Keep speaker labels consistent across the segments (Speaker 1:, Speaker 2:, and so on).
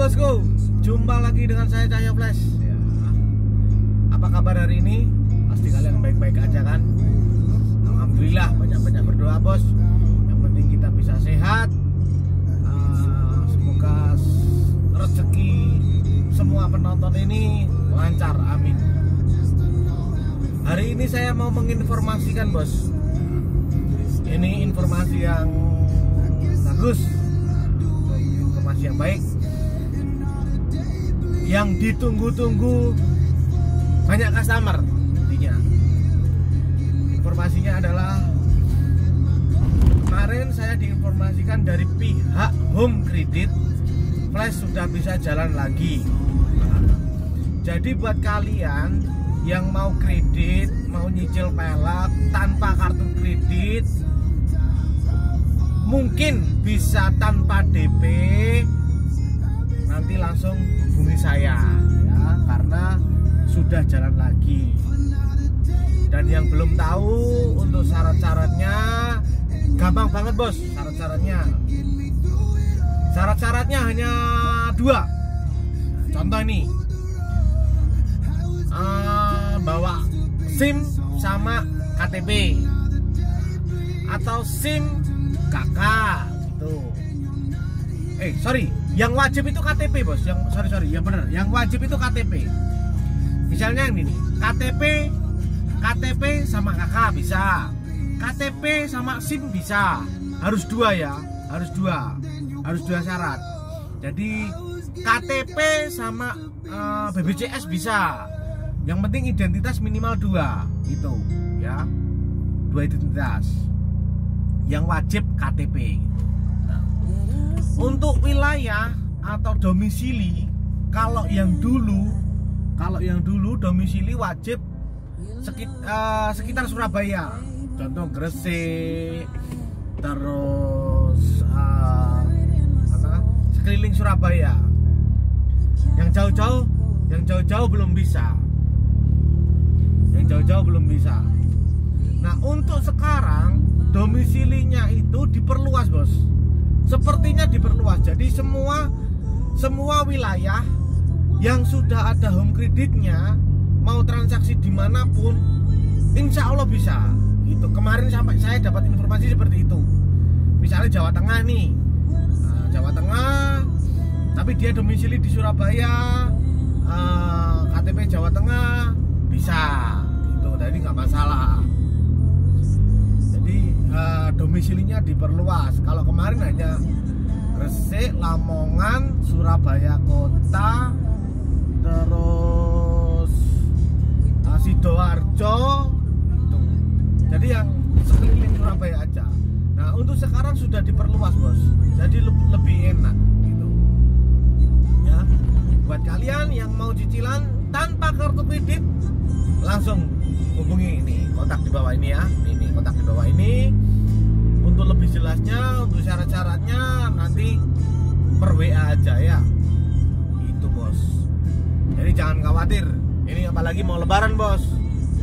Speaker 1: Bosku Jumpa lagi dengan saya Cahyo Flash. Ya. Apa kabar hari ini? Pasti kalian baik-baik aja kan? Alhamdulillah banyak-banyak berdoa bos. Yang penting kita bisa sehat. Uh, Semoga rezeki semua penonton ini lancar amin. Hari ini saya mau menginformasikan bos. Ini informasi yang bagus. Informasi yang baik Yang ditunggu-tunggu Banyak customer intinya Informasinya adalah Kemarin saya diinformasikan dari pihak Home Credit Flash sudah bisa jalan lagi Jadi buat kalian yang mau kredit, mau nyicil pelek tanpa kartu kredit, mungkin bisa tanpa DP. Nanti langsung hubungi saya ya, karena sudah jalan lagi. Dan yang belum tahu untuk syarat-syaratnya, gampang banget bos syarat-syaratnya. Syarat-syaratnya hanya dua. Contoh nih, uh, bawa SIM sama KTP atau SIM kakak. Eh sorry, yang wajib itu KTP bos. Yang sorry sorry, yang bener. Yang wajib itu KTP. Misalnya yang ini, KTP, KTP sama kakak bisa. KTP sama SIM bisa. Harus dua ya, harus dua, harus dua syarat. Jadi KTP sama uh, BPJS bisa yang penting identitas minimal dua itu ya dua identitas yang wajib KTP untuk wilayah atau domisili kalau yang dulu kalau yang dulu domisili wajib sekit, uh, sekitar Surabaya. Contoh Gresik terus uh, sekeliling Surabaya. Yang jauh-jauh yang jauh-jauh belum bisa. Yang jauh-jauh belum bisa. Nah untuk sekarang domisilinya itu diperluas bos sepertinya diperluas. Jadi semua semua wilayah yang sudah ada home kreditnya mau transaksi di mana pun insya Allah bisa. Gitu. Kemarin sampai saya dapat informasi seperti itu. Misalnya Jawa Tengah nih. Nah, Jawa Tengah tapi dia domisili di Surabaya uh, KTP Jawa Tengah bisa. Gitu. Jadi nggak masalah. uh, domisilinya diperluas. Kalau kemarin hanya Gresik, Lamongan, Surabaya kota terus uh, Sidoarjo gitu. jadi yang sekeliling Surabaya aja. Nah untuk sekarang sudah diperluas bos. Jadi lebih enak gitu. Ya. Buat kalian yang mau cicilan tanpa kartu kredit langsung hubungi ini kontak di bawah ini ya. Ini kontak di bawah ini untuk lebih jelasnya untuk syarat-syaratnya nanti per WA aja ya. Itu bos. Jadi jangan khawatir. Ini apalagi mau lebaran bos.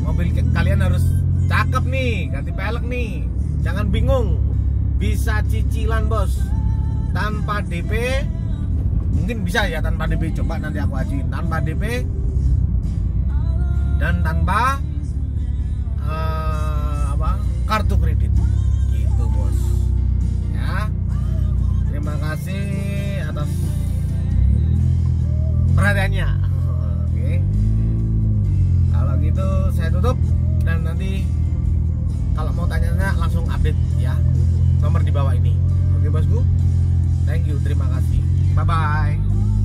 Speaker 1: Mobil kalian harus cakep nih ganti pelek nih. Jangan bingung. Bisa cicilan bos. Tanpa DP mungkin bisa ya tanpa DP coba nanti aku ajuin. Tanpa DP dan tanpa oke. Kalau gitu saya tutup dan nanti kalau mau tanya-tanya langsung update ya. Nomor di bawah ini. Oke bosku. Thank you terima kasih. Bye bye